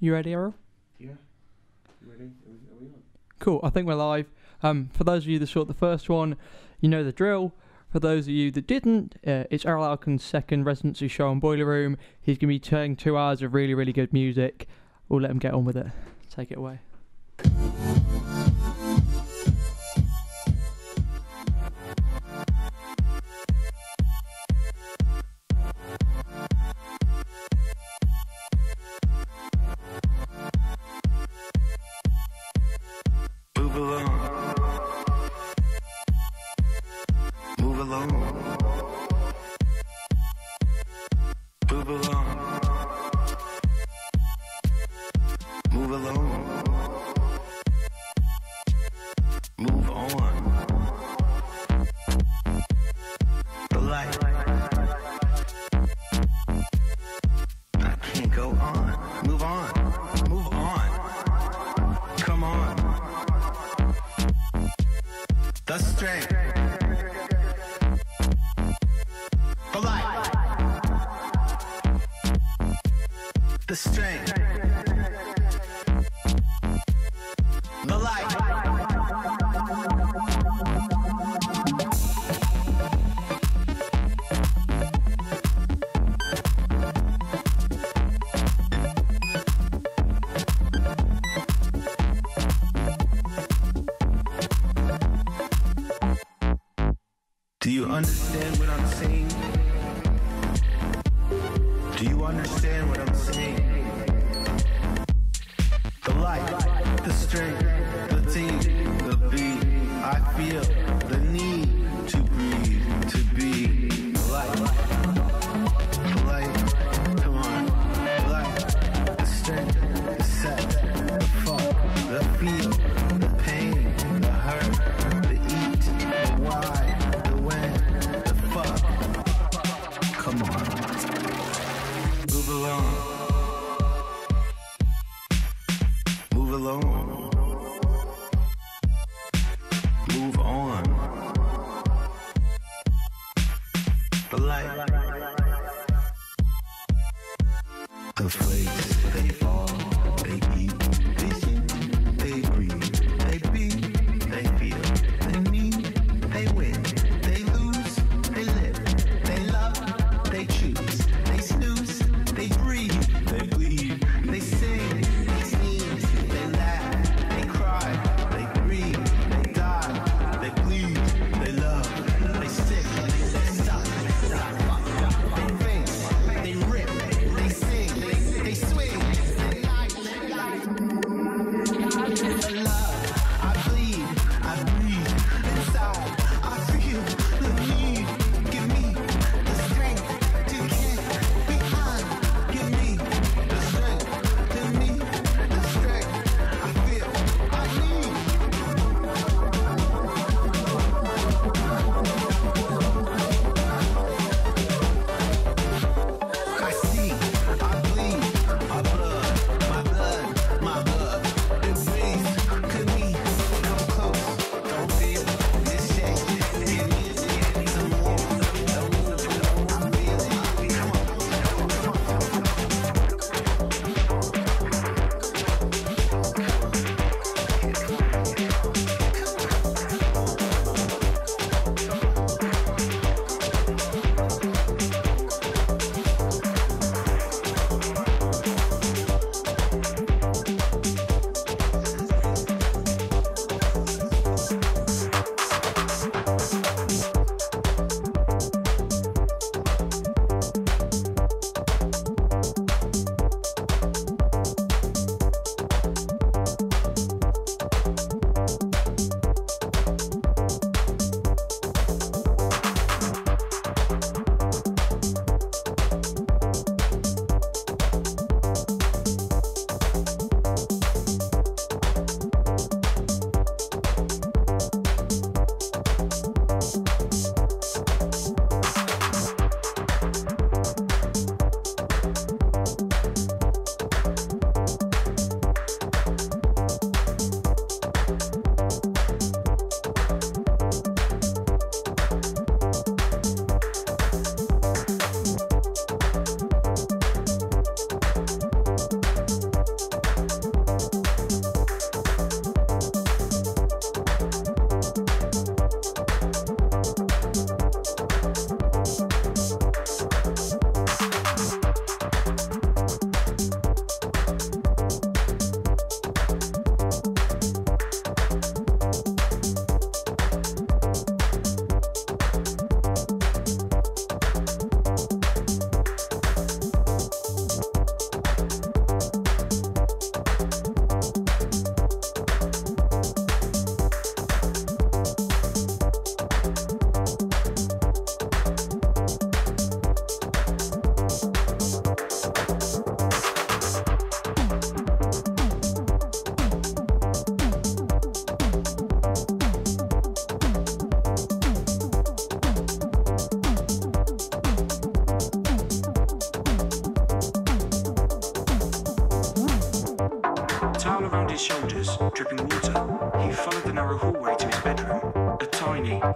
You ready, Erol? Yeah. You ready? Are we, on? Cool. I think we're live. Um, for those of you that saw the first one, you know the drill. For those of you that didn't, uh, it's Erol Alkan's second residency show on Boiler Room. He's going to be turning two hours of really, really good music. We'll let him get on with it. Take it away.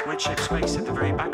Tiny, wedge-shaped space at the very back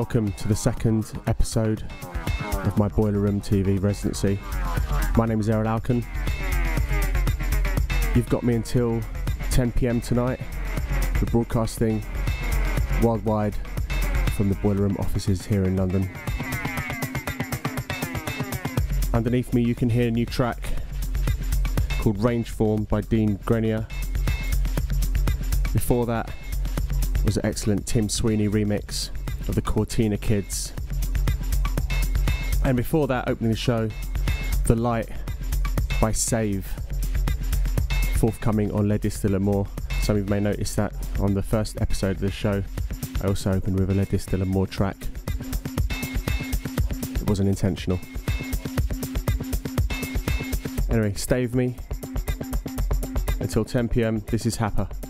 Welcome to the second episode of my Boiler Room TV residency. My name is Erol Alkan. You've got me until 10 pm tonight. We're broadcasting worldwide from the Boiler Room offices here in London. Underneath me, you can hear a new track called Rangeform by Dean Grenier. Before that was an excellent Tim Sweeney remix of the Cortina Kids. And before that, opening the show, The Light by Save, forthcoming on Lobster Theremin. Some of you may notice that on the first episode of the show, I also opened with a Lobster Theremin track. It wasn't intentional. Anyway, stay with me until 10 pm. This is Happa.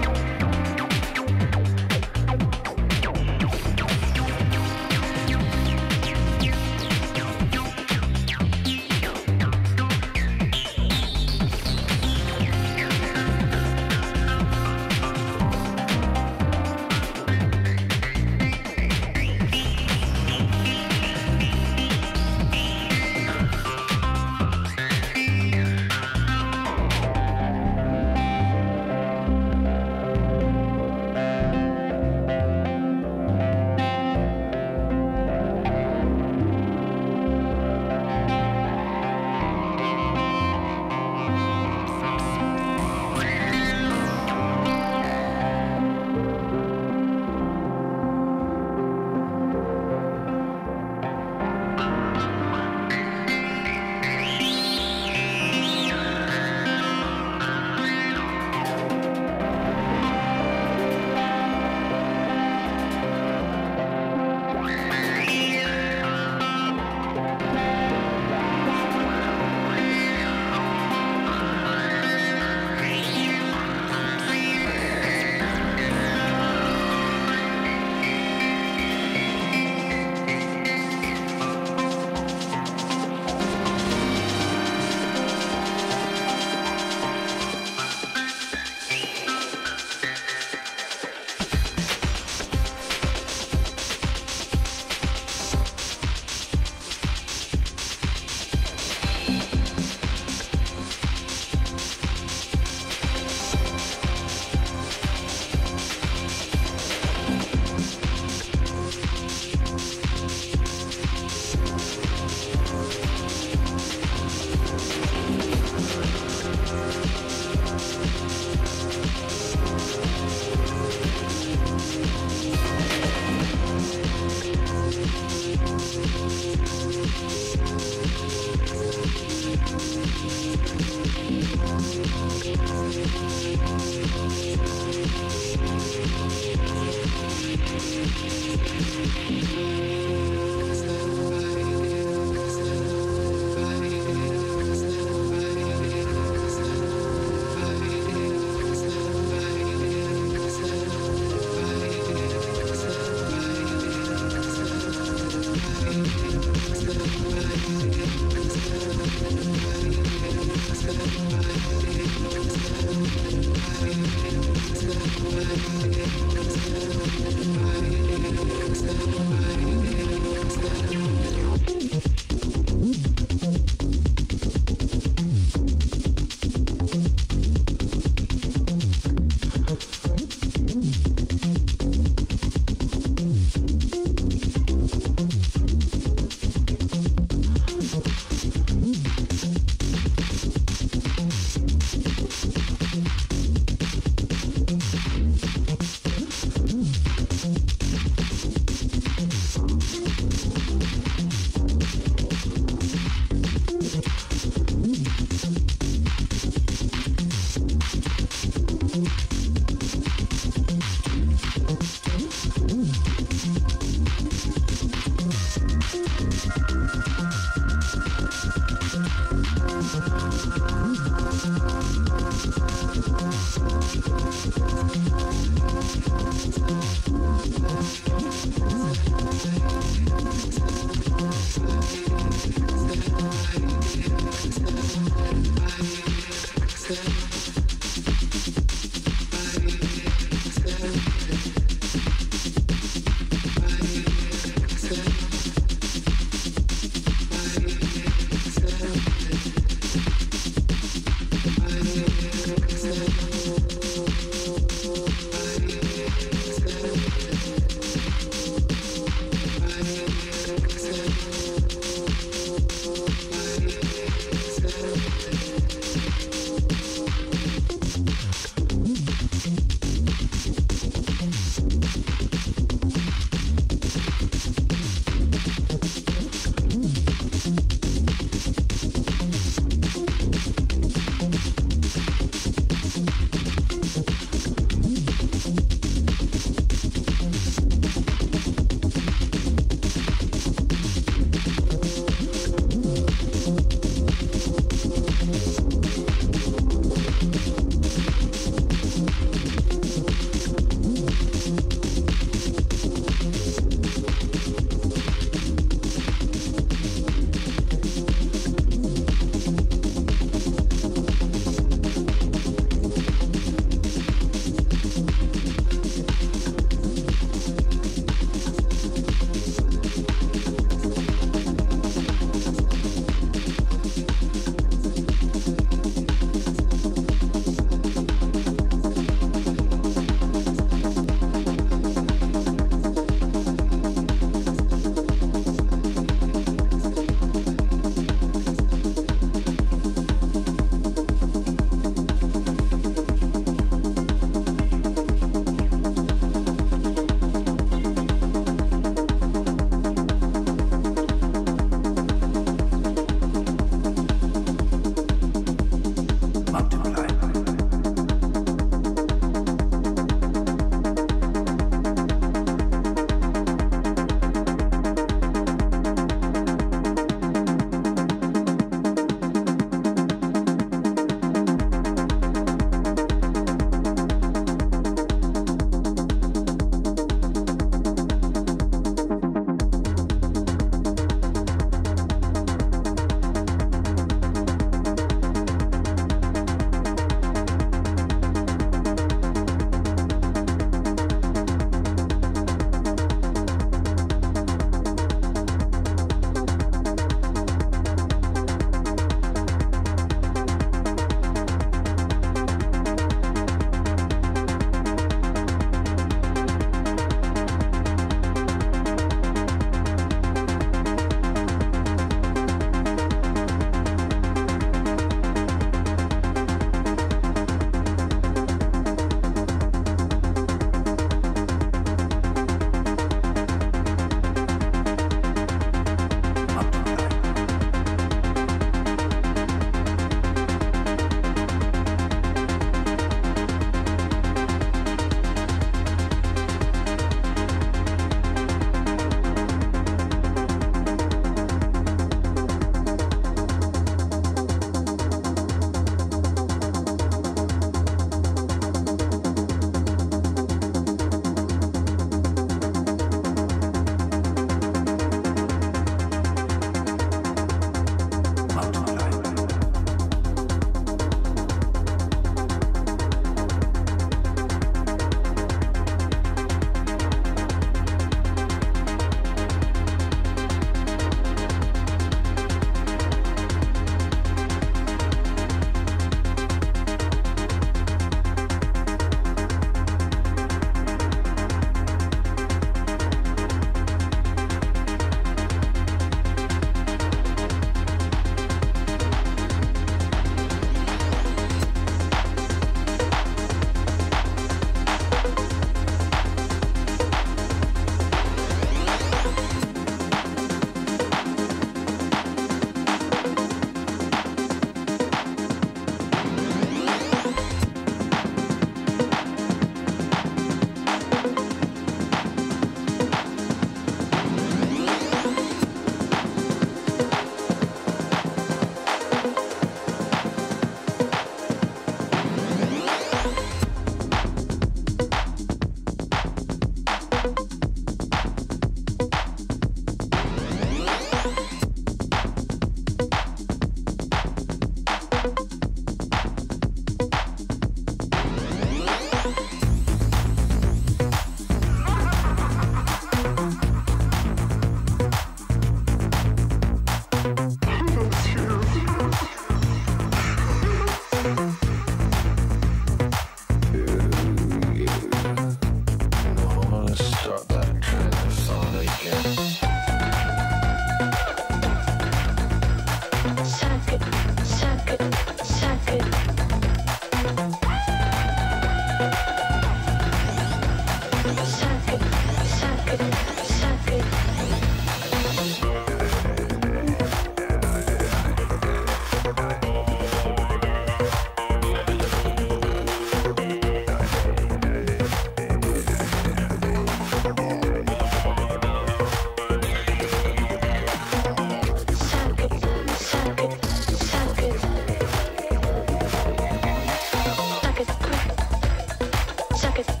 Suck.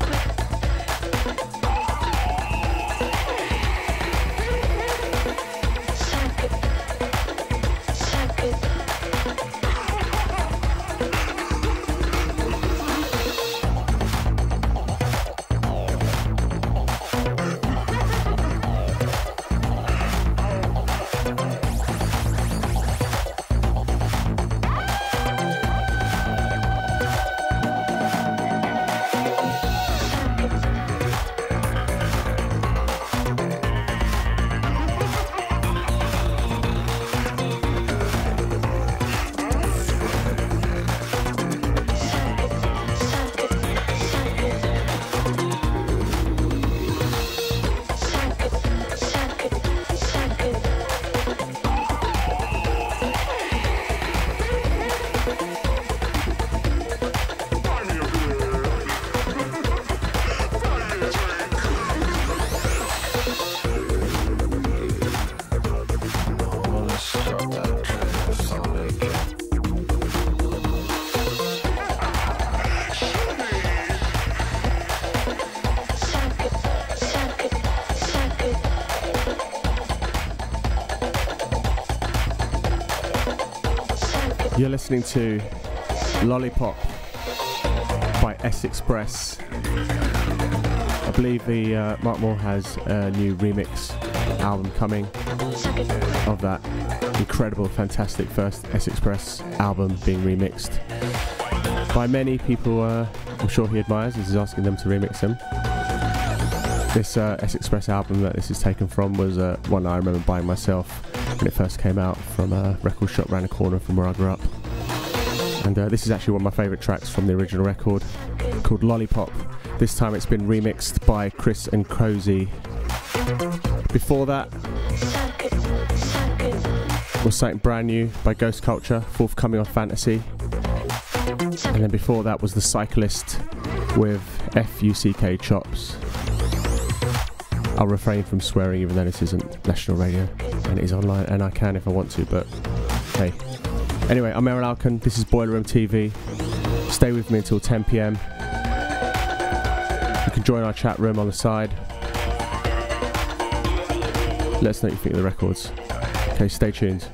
Listening to Lollipop by S Express. I believe the uh, Mark Moore has a new remix album coming of that incredible, fantastic first S Express album being remixed by many people. Uh, I'm sure he admires. He's asking them to remix him. This uh, S Express album that this is taken from was uh, one I remember buying myself when it first came out from a record shop around the corner from where I grew up. And uh, this is actually one of my favourite tracks from the original record called Lollipop. This time it's been remixed by Chris and Cosey. Before that was something brand new by Ghost Culture, forthcoming on Phantasy. And then before that was The Cyclist with FUCK Chops. I'll refrain from swearing even though this isn't national radio and it is online and I can if I want to, but hey. Anyway, I'm Erol Alkan, this is Boiler Room TV. Stay with me until 10 pm. You can join our chat room on the side. Let us know what you think of the records. Okay, stay tuned.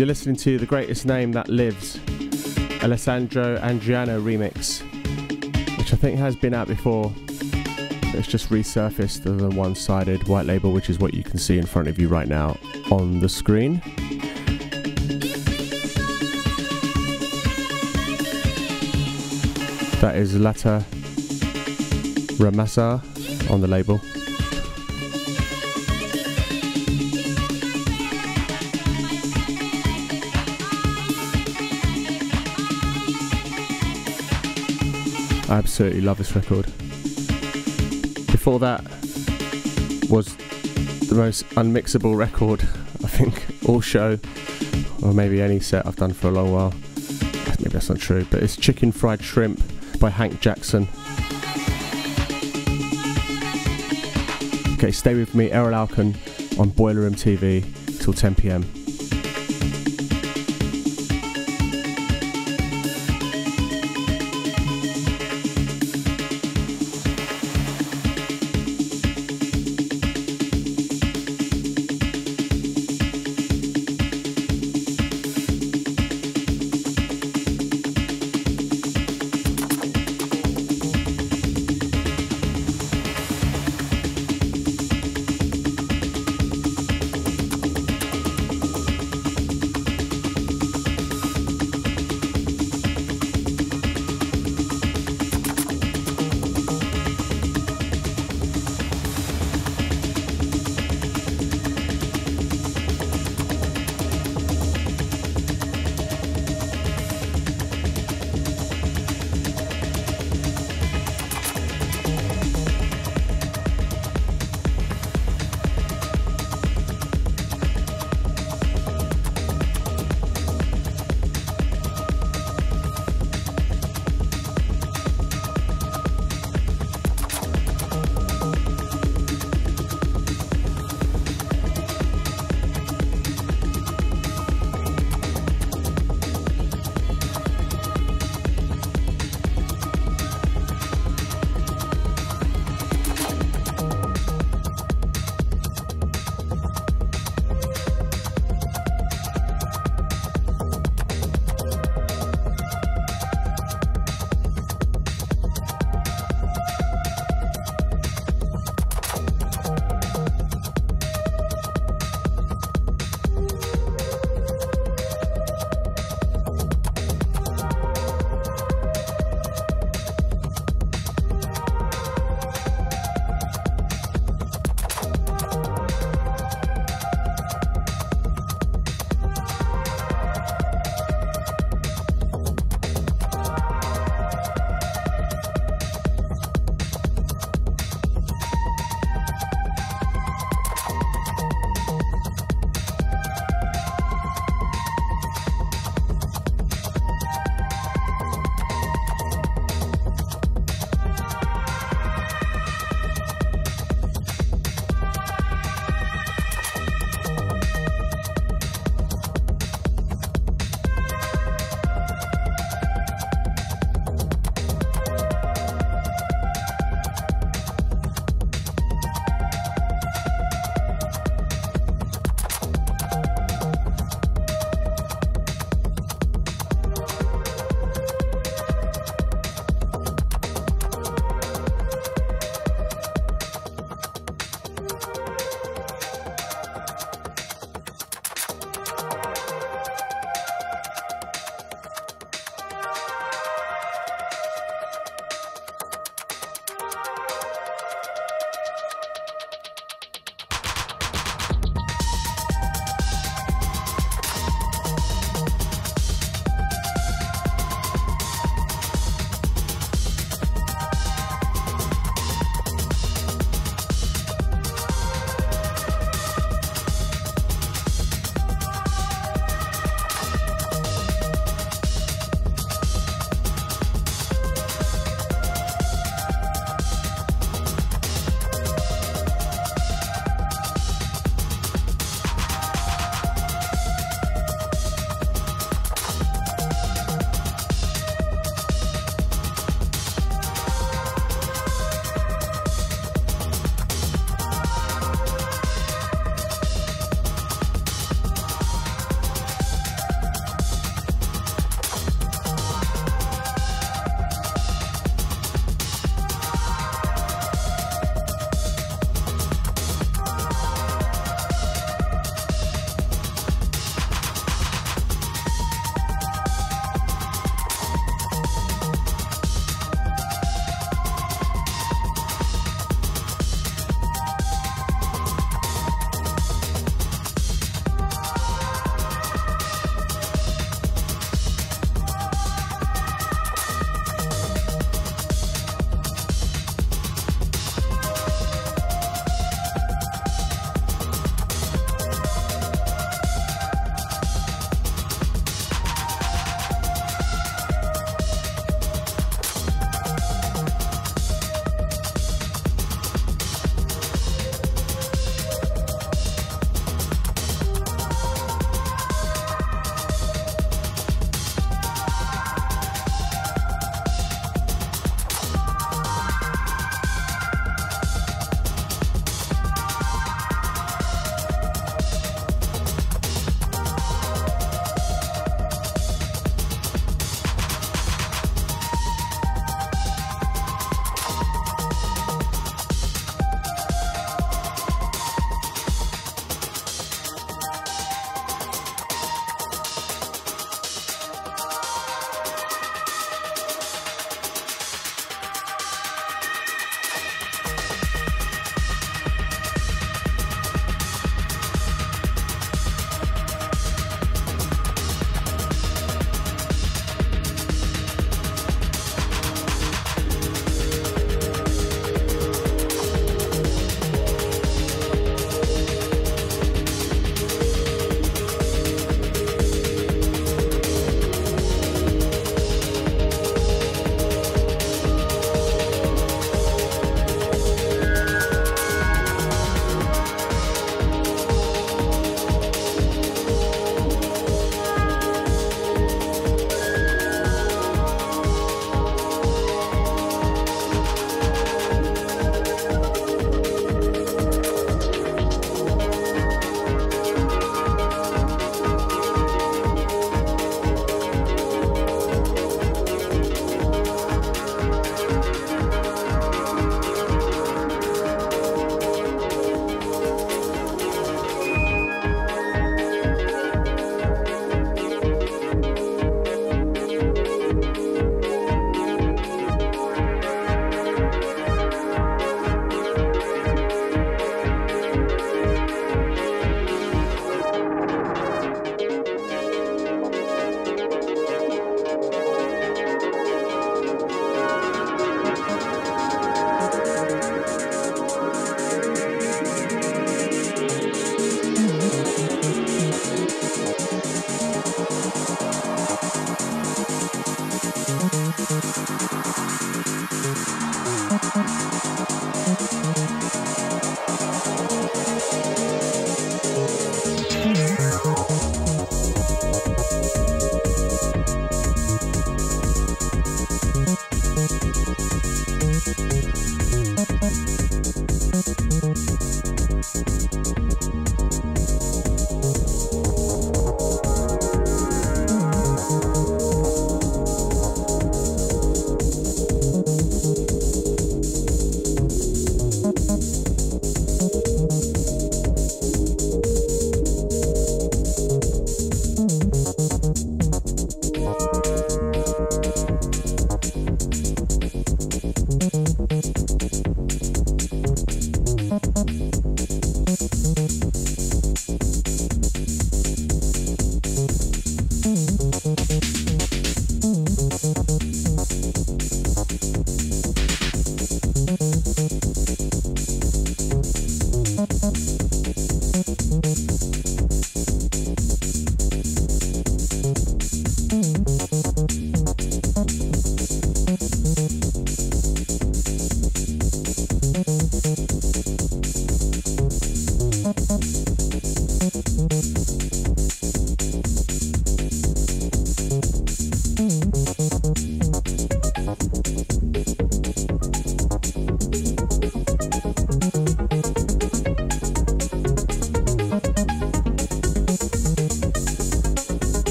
You're listening to the greatest name that lives, Alessandro Adriani remix, which I think has been out before. It's just resurfaced as a one sided white label, which is what you can see in front of you right now on the screen. That is Lata Ramasa on the label. I absolutely love this record. Before that was the most unmixable record, I think, all show, or maybe any set I've done for a long while. Maybe that's not true, but it's Chicken Fried Shrimp by Hank Jackson. Okay, stay with me, Erol Alkan, on Boiler Room TV till 10 pm.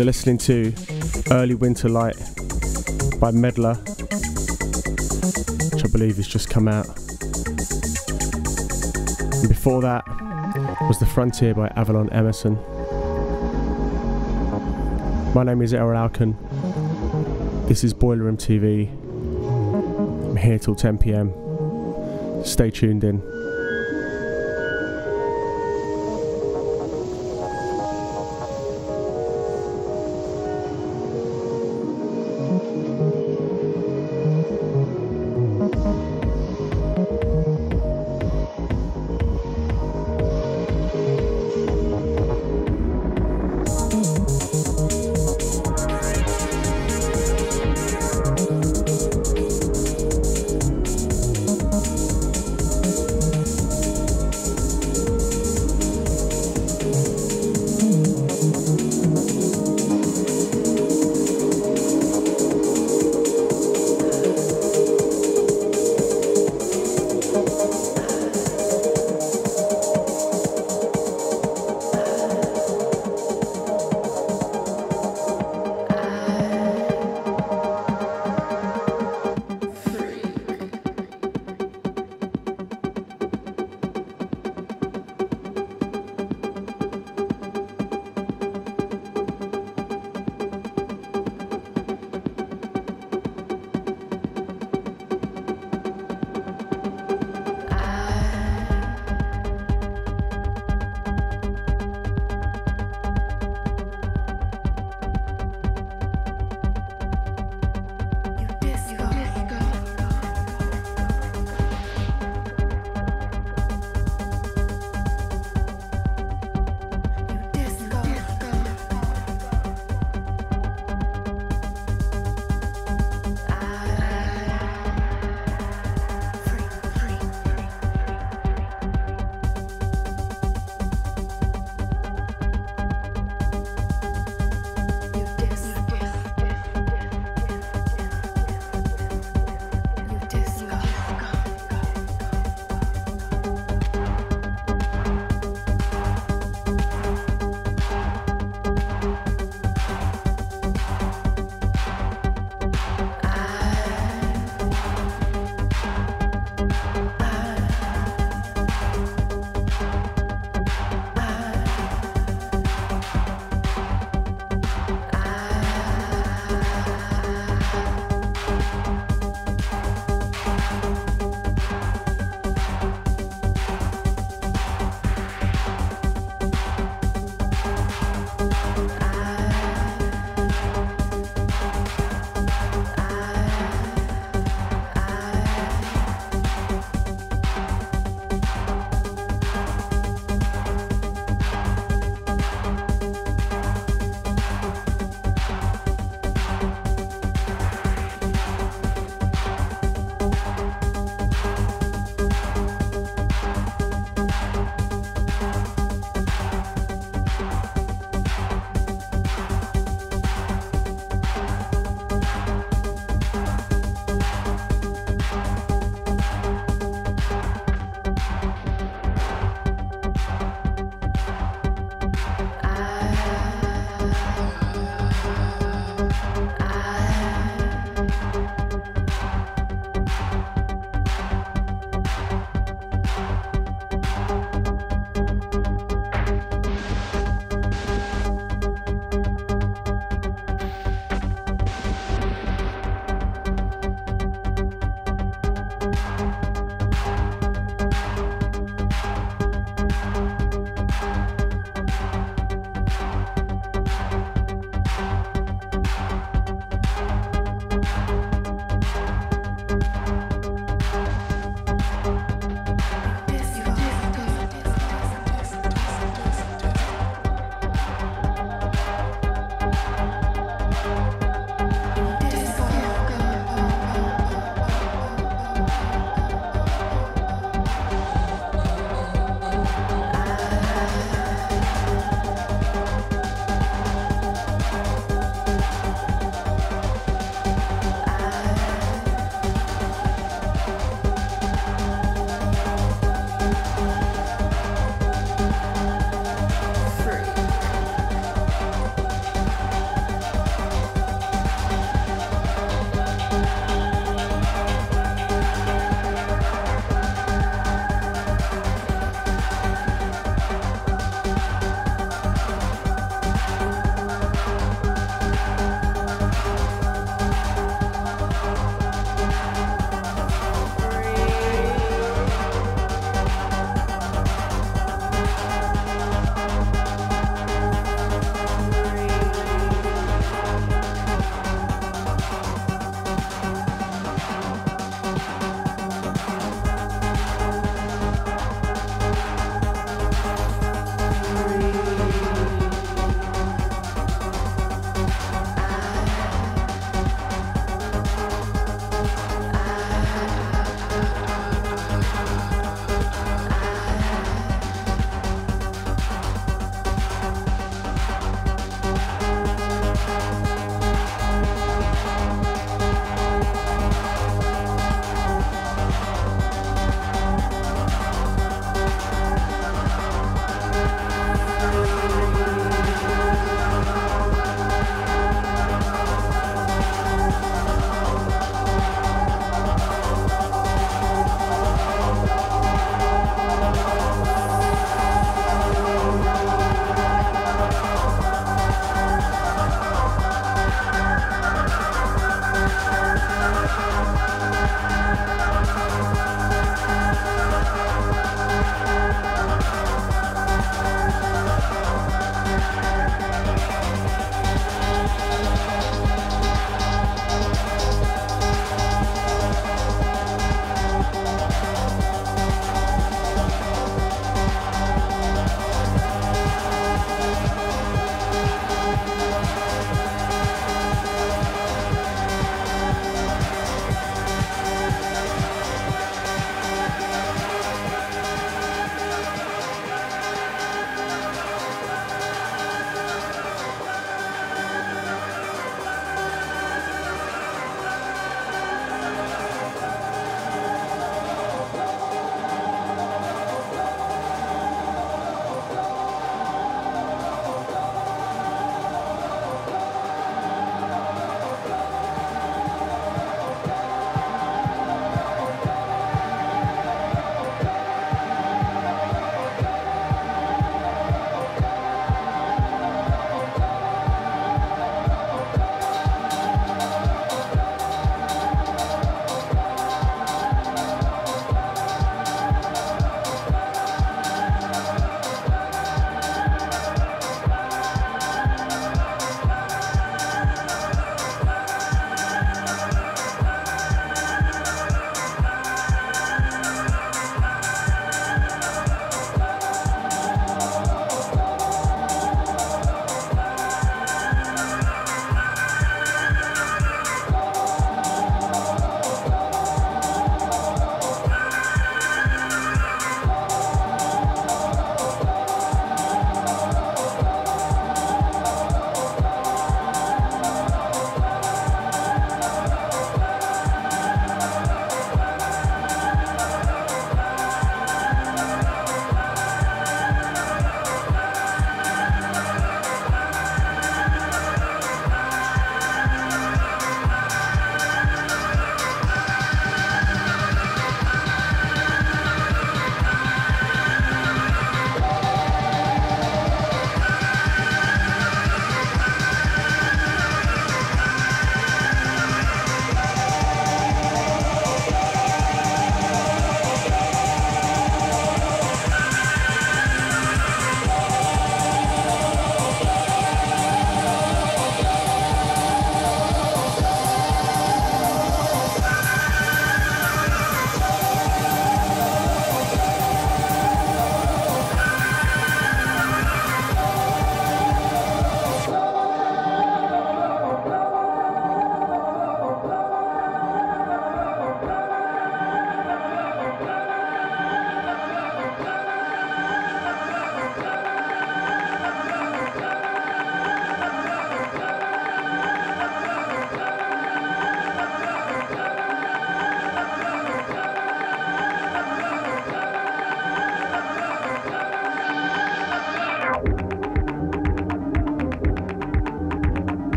You're listening to Early Winter Light by Medlar, which I believe has just come out. And before that was The Frontier by Avalon Emerson. My name is Erol Alkan. This is Boiler Room TV. I'm here till 10 pm. Stay tuned in.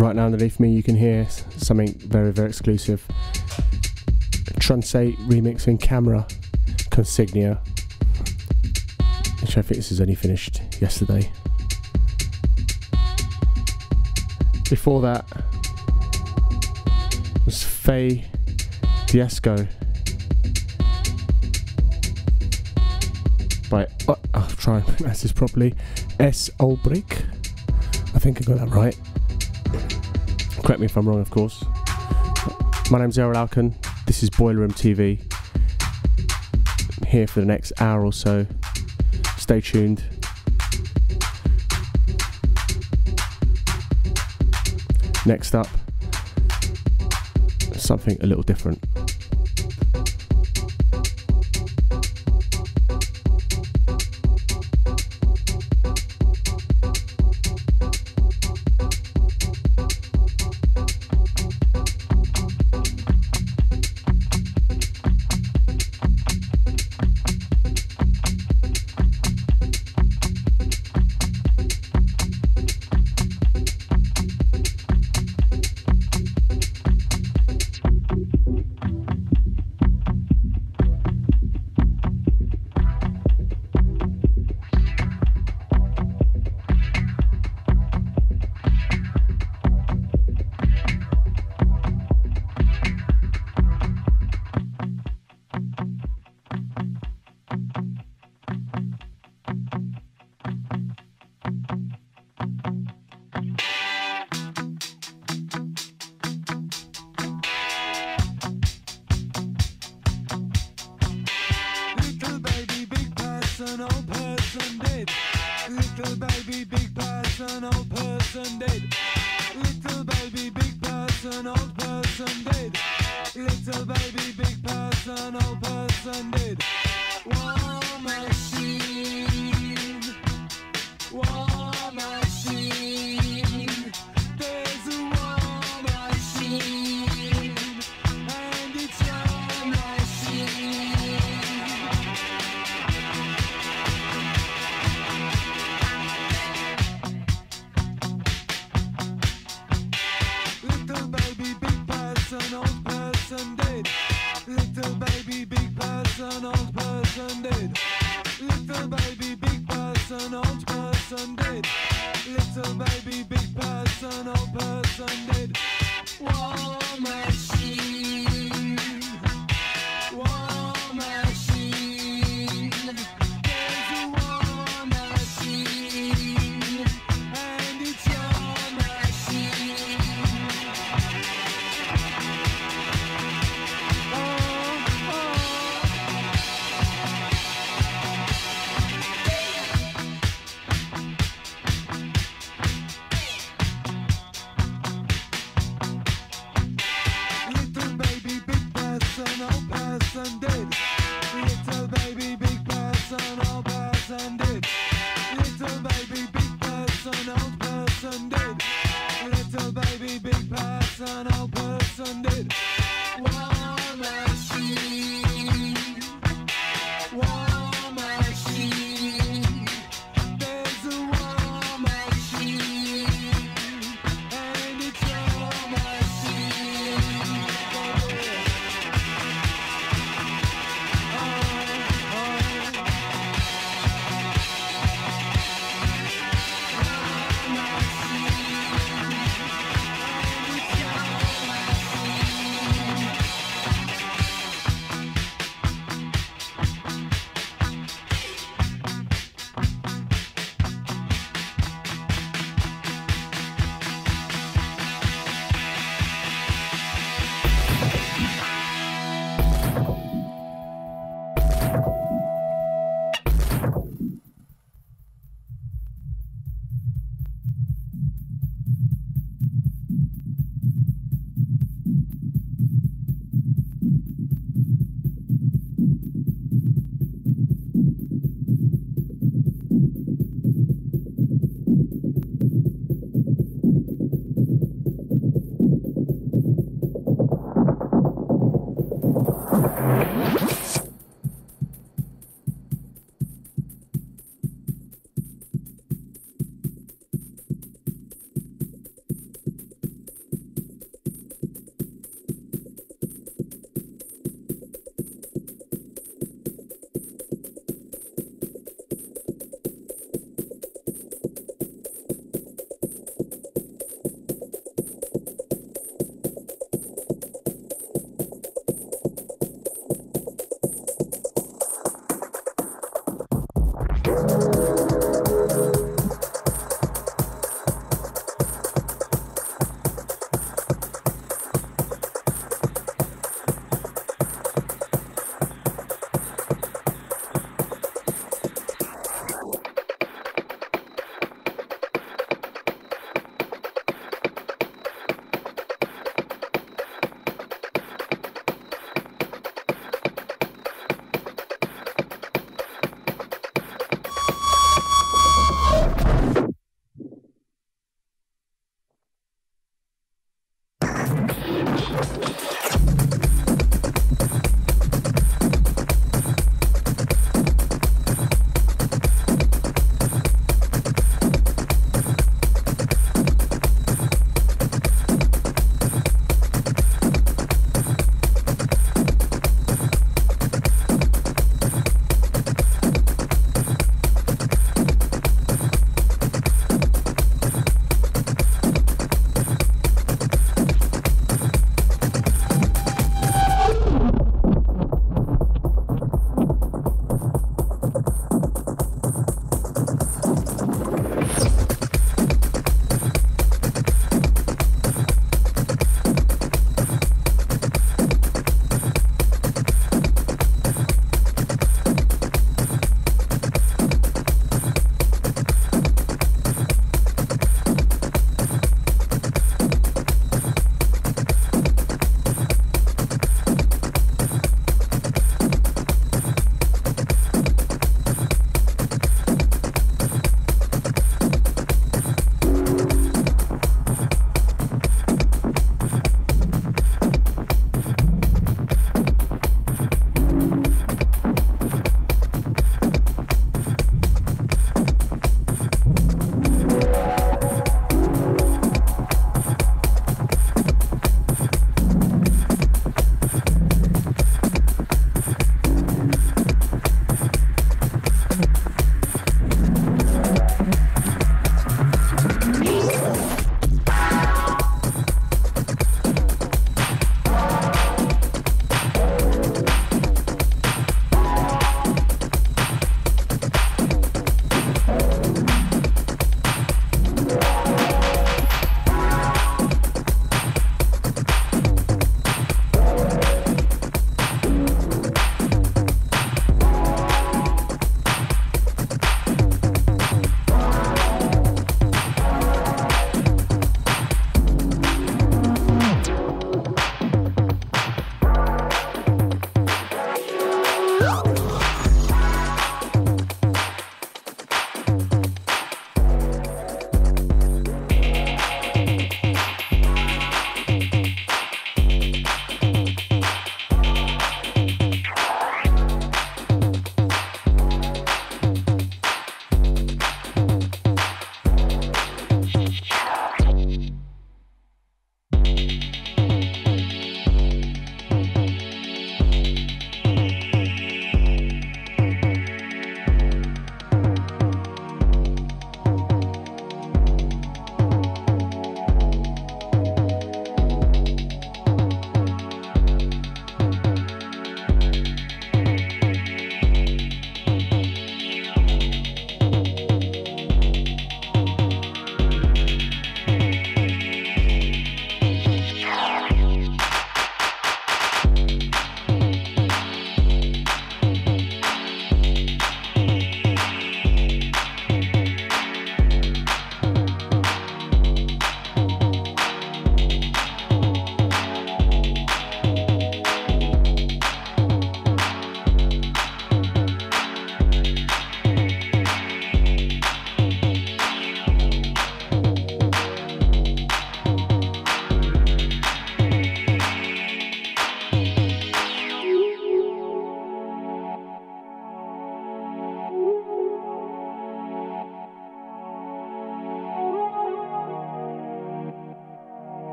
Right now, underneath me, you can hear something very, very exclusive. Truncate remix in camera, Consignia, which I think this is only finished yesterday. Before that was Faye Diesco by, uh, I'll try and pronounce this properly, S. Olbrich. I think I got that right. Correct me if I'm wrong, of course. My name's Erol Alkan. This is Boiler Room TV. I'm here for the next hour or so. Stay tuned. Next up, something a little different.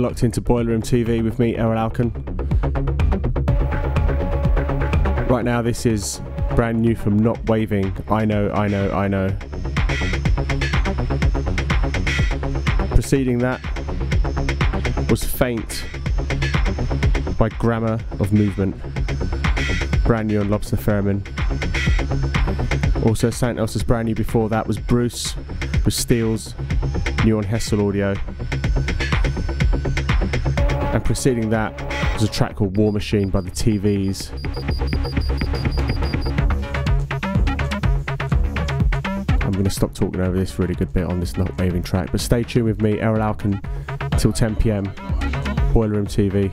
You're locked into Boiler Room TV with me, Erol Alkan. Right now, this is brand new from Not Waving. I know, I know, I know. Preceding that was Faint by Grammar of Movement. Brand new on Lobster Theremin. Also, Santos is brand new before that was Bruce with Steels, new on Hessle Audio. Preceding that was a track called War Machine by the TVs. I'm going to stop talking over this really good bit on this not waving track, but stay tuned with me, Erol Alkan, till 10 pm. Boiler Room TV.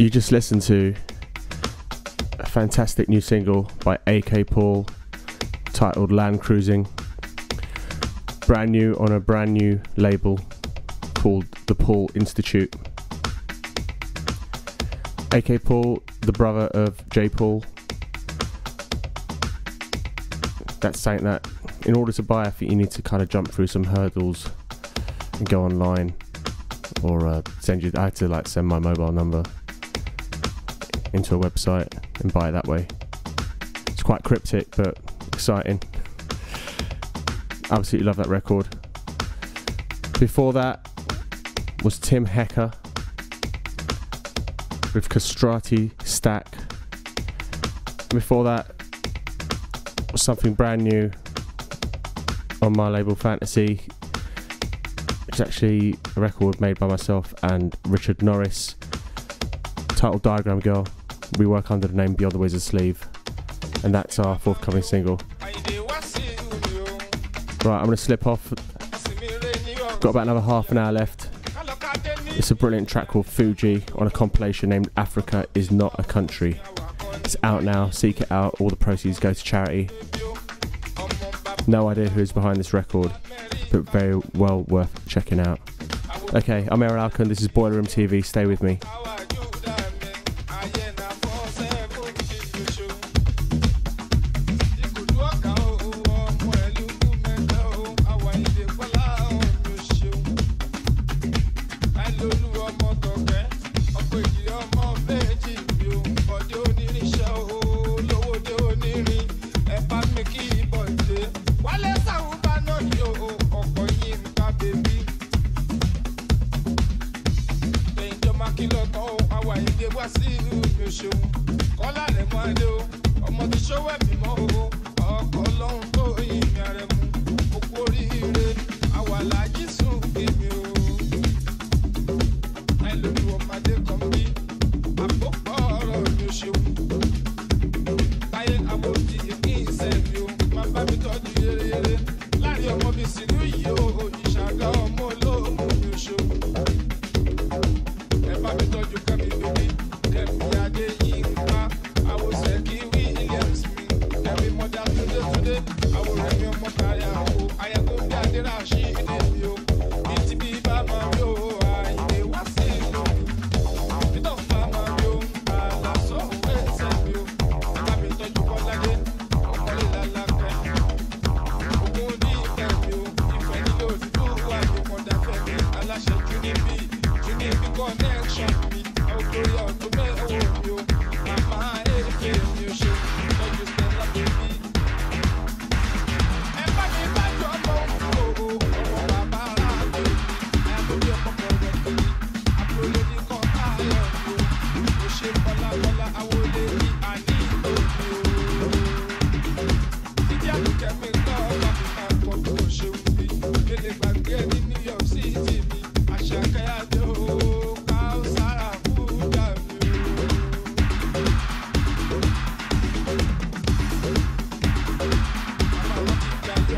You just listened to a fantastic new single by AK Paul titled Land Cruising. Brand new on a brand new label called The Paul Institute. AK Paul, the brother of Jai Paul. That's saying that in order to buy, I think you need to kind of jump through some hurdles and go online or uh, send you. I had to like send my mobile number into a website and buy it that way. It's quite cryptic but exciting. Absolutely love that record. Before that was Tim Hecker with Castrati Stack. Before that was something brand new on my label Phantasy. It's actually a record made by myself and Richard Norris, titled Diagram Girl. We work under the name Beyond the Wizard's Sleeve, and that's our forthcoming single. Right, I'm going to slip off. Got about another half an hour left. It's a brilliant track called Fuji on a compilation named Africa is Not a Country. It's out now, seek it out, all the proceeds go to charity. No idea who's behind this record, but very well worth checking out. Okay, I'm Erol Alkan, this is Boiler Room TV, stay with me.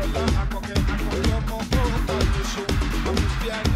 I'm coger, a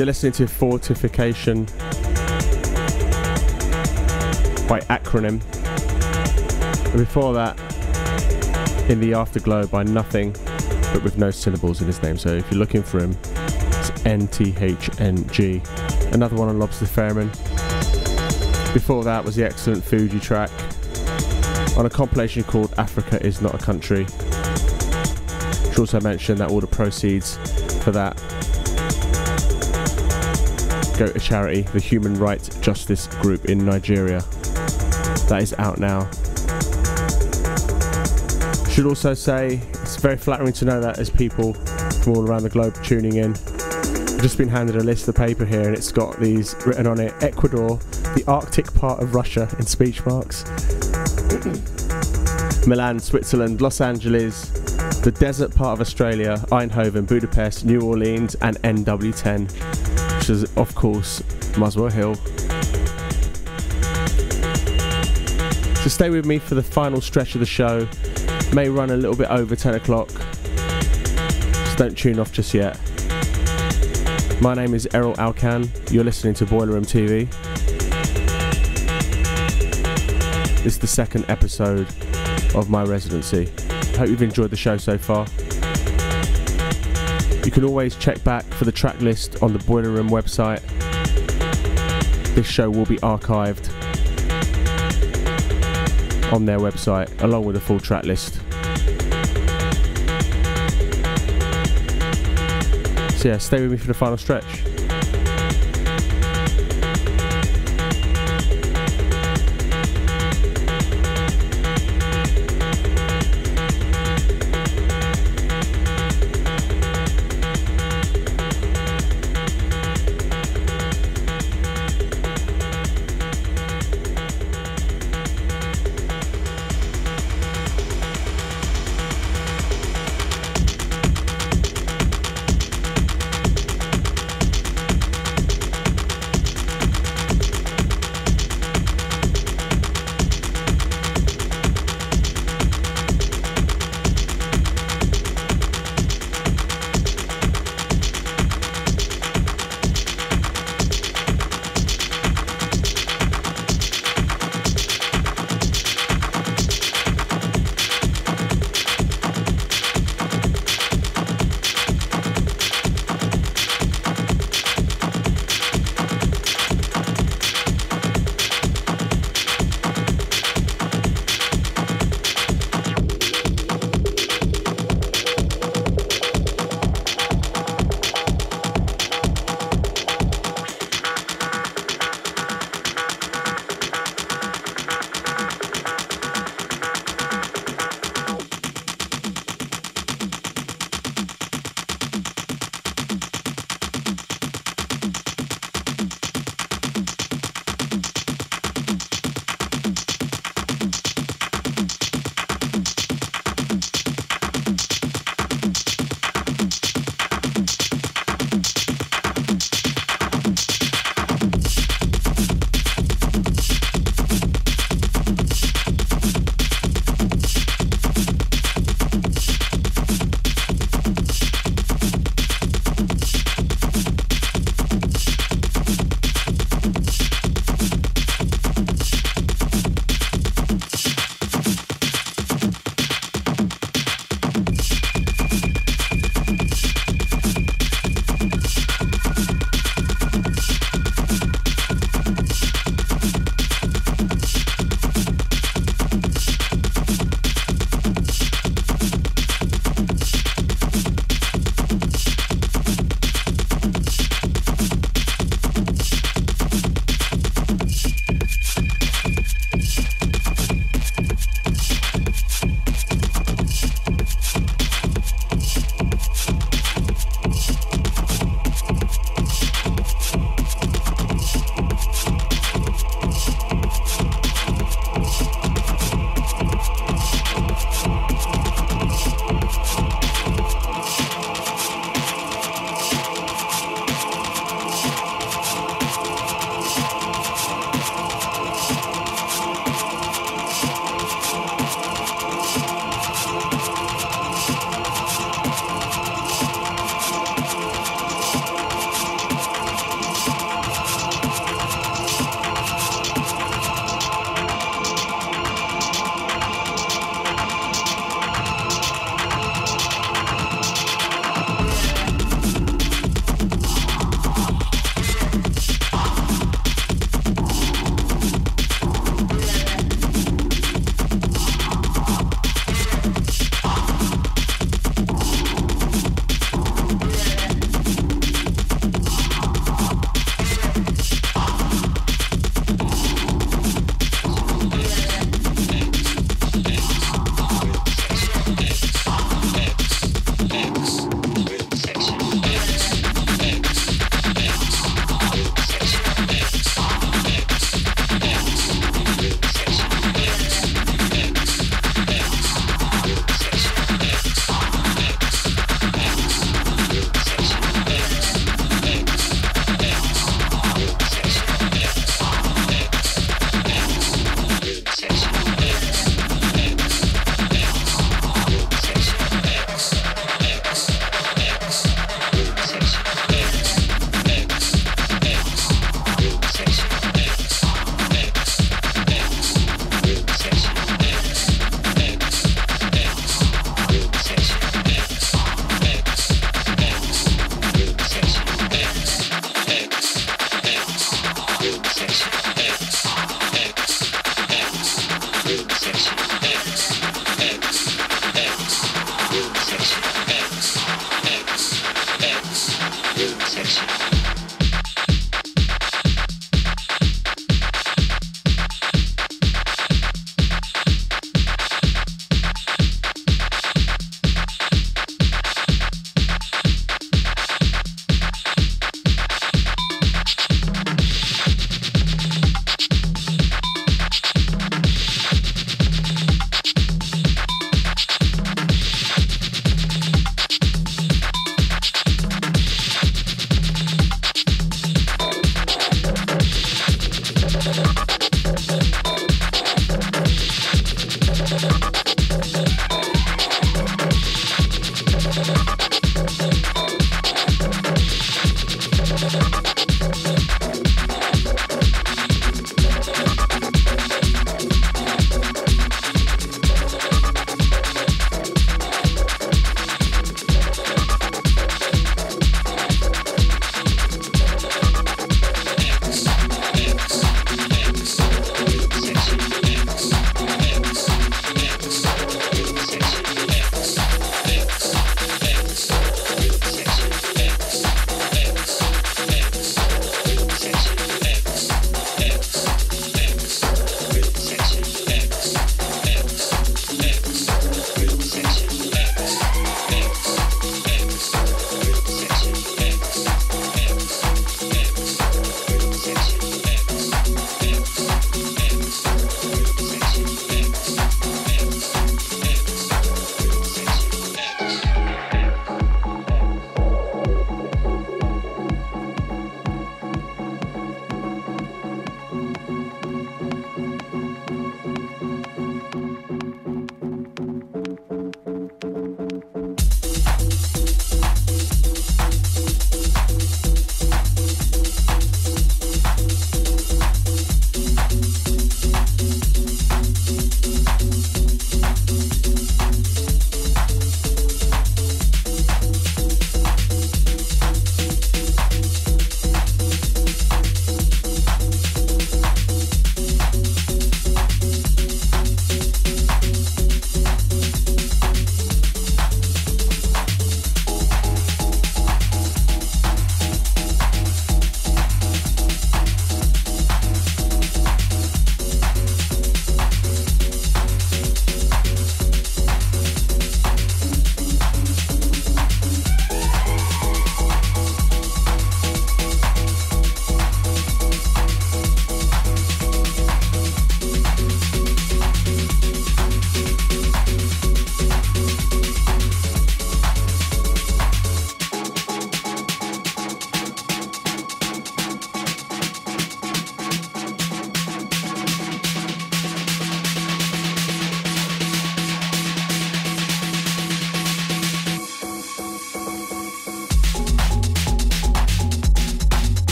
You're listening to Fortification by Acronym. And before that, In the Afterglow by Nothing, but with no syllables in his name. So if you're looking for him, it's N T H N G. Another one on Lobster Theremin. Before that was the excellent Fuji track on a compilation called Africa is Not a Country. Should also mention that all the proceeds for that go to charity, the Human Rights Justice Group in Nigeria. That is out now. Should also say it's very flattering to know that there's people from all around the globe tuning in. I've just been handed a list of paper here and it's got these written on it Ecuador, the Arctic part of Russia in speech marks. Milan, Switzerland, Los Angeles, the desert part of Australia, Eindhoven, Budapest, New Orleans, and NW10, which is, of course, Muswell Hill. So stay with me for the final stretch of the show. May run a little bit over 10 o'clock. So don't tune off just yet. My name is Erol Alkan. You're listening to Boiler Room TV. This is the second episode of my residency. Hope you've enjoyed the show so far. You can always check back for the track list on the Boiler Room website. This show will be archived on their website along with a full track list. So yeah, stay with me for the final stretch.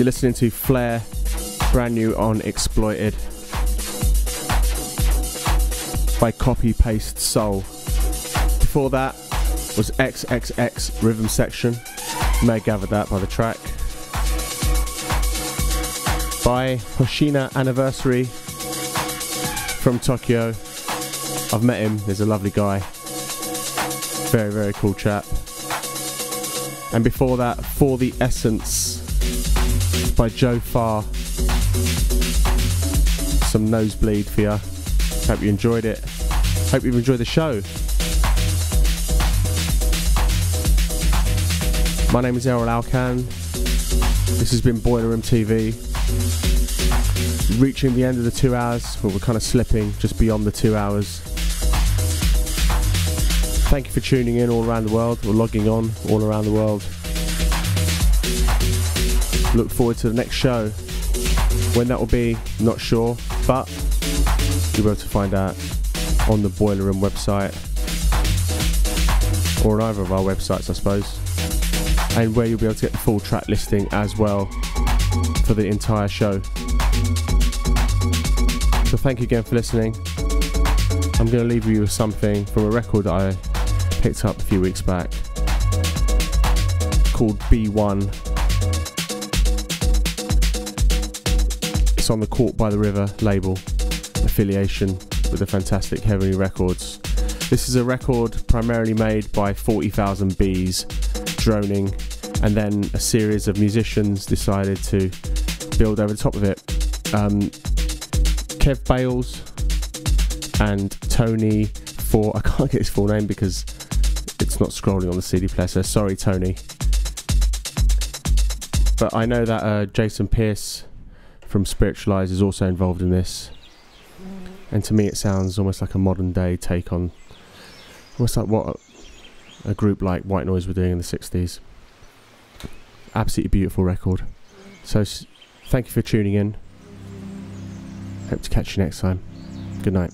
You're listening to Flair, brand new on Exploited by Copy Paste Soul. Before that was XXX Rhythm Section. You may have gathered that by the track. By Hoshina Anniversary from Tokyo. I've met him, he's a lovely guy. Very, very cool chap. And before that, For the Essence by Joe Farr. Some nosebleed for you. Hope you enjoyed it. Hope you've enjoyed the show. My name is Erol Alkan. This has been Boiler Room TV. Reaching the end of the two hours, but we're kind of slipping just beyond the two hours. Thank you for tuning in all around the world, or logging on all around the world. Look forward to the next show. When that will be, not sure, but you'll be able to find out on the Boiler Room website or on either of our websites, I suppose, and where you'll be able to get the full track listing as well for the entire show. So, thank you again for listening. I'm going to leave you with something from a record I picked up a few weeks back called B1. It's on the Court by the River label affiliation with the fantastic Heavenly Records. This is a record primarily made by 40,000 Bees droning, and then a series of musicians decided to build over the top of it. Um, Kev Bales and Tony for I can't get his full name because it's not scrolling on the CD player. So sorry, Tony. But I know that uh, Jason Pierce from Spiritualized is also involved in this. Mm. And to me, it sounds almost like a modern day take on, almost like what a, a group like White Noise were doing in the 60s. Absolutely beautiful record. So, thank you for tuning in. Hope to catch you next time. Good night.